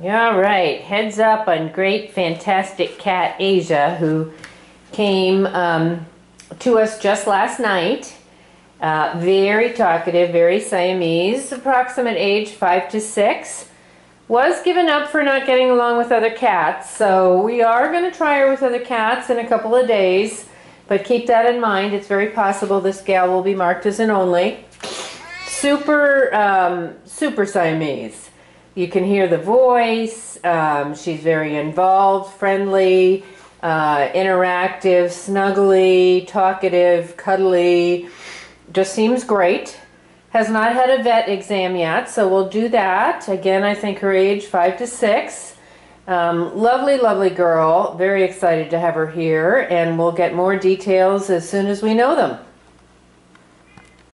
All right, heads up on great, fantastic cat Asia, who came um, to us just last night. Uh, very talkative, very Siamese, approximate age five to six. Was given up for not getting along with other cats, so we are going to try her with other cats in a couple of days. But keep that in mind, it's very possible this gal will be marked as an only. Super, um, super Siamese. You can hear the voice. Um, she's very involved, friendly, uh, interactive, snuggly, talkative, cuddly. Just seems great. Has not had a vet exam yet, so we'll do that. Again, I think her age five to six. Um, lovely, lovely girl. Very excited to have her here, and we'll get more details as soon as we know them.